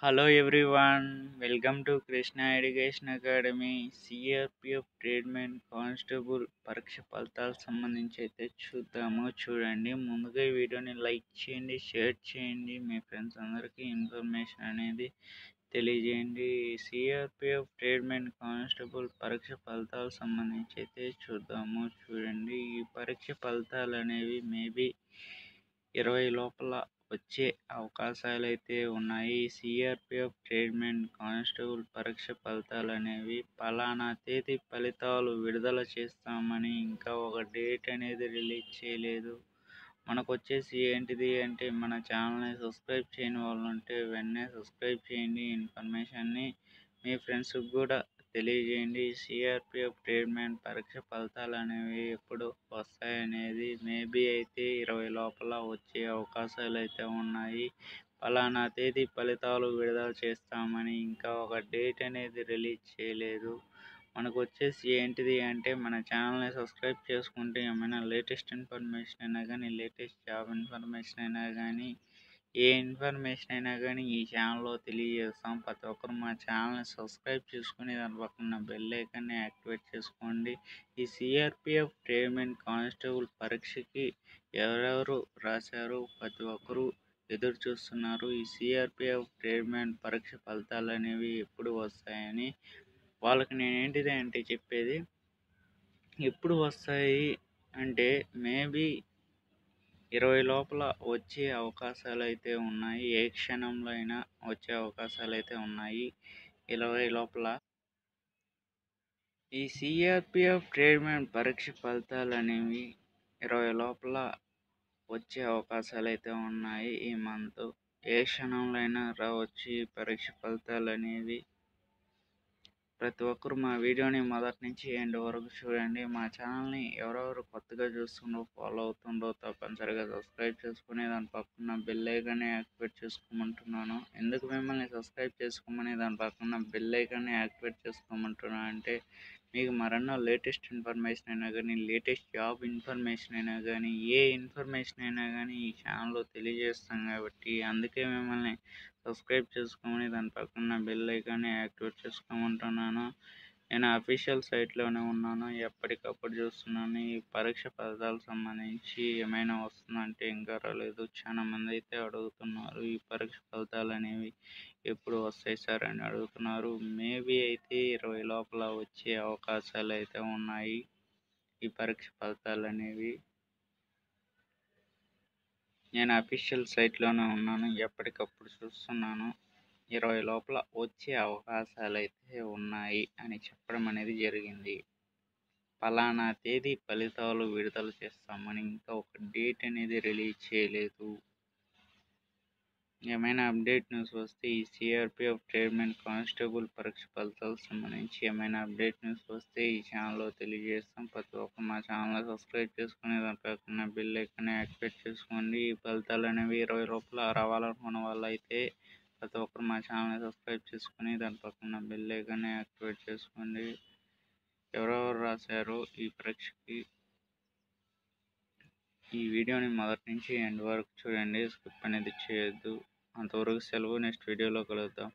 Hello everyone welcome to Krishna education academy CRPF tradesman constable పరీక్ష ఫలితాలకు సంబంధించి అయితే చూద్దాము చూడండి. ముందుగా ఈ వీడియోని లైక్ చేయండి షేర్ చేయండి. మీ ఫ్రెండ్స్ అందరికీ ఇన్ఫర్మేషన్ అనేది తెలియజేయండి. సిఆర్పిఎఫ్ ట్రీట్మెంట్ కానిస్టేబుల్ పరీక్ష ఫలితాలకు సంబంధించి అయితే చూద్దాము చూడండి. ఈ పరీక్ష ఫలితాలు అనేవి మేబీ ఇరవై లోపల వచ్చే అవకాశాలు అయితే ఉన్నాయి. సిఆర్పిఎఫ్ ట్రీట్మెంట్ కానిస్టేబుల్ పరీక్ష ఫలితాలు అనేవి పలానా తేదీ ఫలితాలు విడుదల చేస్తామని ఇంకా ఒక డేట్ అనేది రిలీజ్ చేయలేదు. మనకు వచ్చేసి ఏంటిది అంటే మన ఛానల్ని సబ్స్క్రైబ్ చేయని వాళ్ళు ఉంటే వెంటనే సబ్స్క్రైబ్ చేయండి. ఇన్ఫర్మేషన్ని మీ ఫ్రెండ్స్కి కూడా తెలియజేయండి. సిఆర్పిఎఫ్ ట్రీట్మెంట్ పరీక్ష ఫలితాలు అనేవి ఎప్పుడు వస్తాయనేది మేబీ అయితే ఇరవై లోపల వచ్చే అవకాశాలు అయితే ఉన్నాయి. ఫలానా తేదీ ఫలితాలు విడుదల చేస్తామని ఇంకా ఒక డేట్ అనేది రిలీజ్ చేయలేదు. మనకు వచ్చేసి ఏంటిది అంటే మన ఛానల్ని సబ్స్క్రైబ్ చేసుకుంటే ఏమైనా లేటెస్ట్ ఇన్ఫర్మేషన్ అయినా కానీ లేటెస్ట్ జాబ్ ఇన్ఫర్మేషన్ అయినా కానీ ఏ ఇన్ఫర్మేషన్ అయినా కానీ ఈ ఛానల్లో తెలియజేస్తాం. ప్రతి ఒక్కరు మా ఛానల్ని సబ్స్క్రైబ్ చేసుకుని దాని పక్కన బెల్ ఐకాన్ని యాక్టివేట్ చేసుకోండి. ఈ సిఆర్పిఎఫ్ ట్రీట్మెంట్ కానిస్టేబుల్ పరీక్షకి ఎవరెవరు రాశారు ప్రతి ఒక్కరు ఎదురు చూస్తున్నారు. ఈ సిఆర్పిఎఫ్ ట్రీట్మెంట్ పరీక్ష ఫలితాలు అనేవి ఎప్పుడు వస్తాయని వాళ్ళకి నేను ఏంటిది అంటే చెప్పేది? ఎప్పుడు వస్తాయి అంటే మేబీ ఇరవై లోపల వచ్చే అవకాశాలు అయితే ఉన్నాయి. ఏ క్షణంలో అయినా వచ్చే అవకాశాలు అయితే ఉన్నాయి. ఇరవై లోపల ఈ సిఆర్పిఎఫ్ ట్రీట్మెంట్ పరీక్ష ఫలితాలు అనేవి ఇరవై లోపల వచ్చే అవకాశాలు అయితే ఉన్నాయి. ఈ మంత్ ఏ క్షణంలో అయినా రావచ్చు ఈ పరీక్ష ఫలితాలు అనేవి ప్రతి ఒక్కరు మా వీడియోని మొదటి నుంచి ఎండ్ వరకు చూడండి. మా ఛానల్ని ఎవరెవరు కొత్తగా చూస్తుండో ఫాలో అవుతుండో తప్పనిసరిగా సబ్స్క్రైబ్ చేసుకుని దాని పక్కన బెల్ ఐకాన్ని యాక్టివేట్ చేసుకోమంటున్నాను. ఎందుకు మిమ్మల్ని సబ్స్క్రైబ్ చేసుకోమని దాని పక్కన బెల్ ఐకాన్ని యాక్టివేట్ చేసుకోమంటున్నాను అంటే మీకు మరన్నా లేటెస్ట్ ఇన్ఫర్మేషన్ అయినా కానీ లేటెస్ట్ జాబ్ ఇన్ఫర్మేషన్ అయినా కానీ ఏ ఇన్ఫర్మేషన్ అయినా కానీ ఈ ఛానల్లో తెలియజేస్తాం కాబట్టి అందుకే మిమ్మల్ని సబ్స్క్రైబ్ చేసుకోమని దాని పక్కన బెల్ ఐకాన్ని యాక్టివేట్ చేసుకోమంటున్నాను. నేను అఫీషియల్ సైట్లోనే ఉన్నాను. ఎప్పటికప్పుడు చూస్తున్నాను. ఈ పరీక్ష ఫలితాలకు సంబంధించి ఏమైనా వస్తుందంటే ఇంకా రాలేదు. చాలా మంది అయితే అడుగుతున్నారు ఈ పరీక్ష ఫలితాలు అనేవి ఎప్పుడు వస్తాయి సార్? అని అడుగుతున్నారు. మేబీ అయితే ఇరవై లోపల వచ్చే అవకాశాలు అయితే ఉన్నాయి. ఈ పరీక్ష ఫలితాలు అనేవి. నేను అఫీషియల్ సైట్లోనే ఉన్నాను. ఎప్పటికప్పుడు చూస్తున్నాను. ఇరవై లోపల వచ్చే అవకాశాలు అయితే ఉన్నాయి అని చెప్పడం అనేది జరిగింది. ఫలానా తేదీ ఫలితాలు విడుదల చేస్తామని ఇంకా ఒక డేట్ అనేది రిలీజ్ చేయలేదు. ఏమైనా అప్డేట్ న్యూస్ వస్తే ఈ సిఆర్పిఎఫ్ ట్రీట్మెంట్ కానిస్టేబుల్ పరీక్ష ఫలితాలకు సంబంధించి ఏమైనా అప్డేట్ న్యూస్ వస్తే ఈ ఛానల్లో తెలియజేస్తాం. ప్రతి ఒక్కరు మా ఛానల్ సబ్స్క్రైబ్ చేసుకుని దాని పక్కన బిల్ ఐకాన్ యాక్టివేట్ చేసుకోండి. ఈ ఫలితాలు అనేవి ఇరవై లోపల రావాలనుకున్న వాళ్ళు అయితే ప్రతి ఒక్కరు మా ఛానల్ని సబ్స్క్రైబ్ చేసుకుని దాని పక్కన బెల్ ఐకాన్ యాక్టివేట్ చేసుకోండి. ఎవరెవరు రాశారో ఈ పరీక్షకి ఈ వీడియోని మొదటి నుంచి ఎండ్ వరకు చూడండి. స్కిప్ అనేది చేయొద్దు. అంతవరకు సెలవు. నెక్స్ట్ వీడియోలో కలుద్దాం.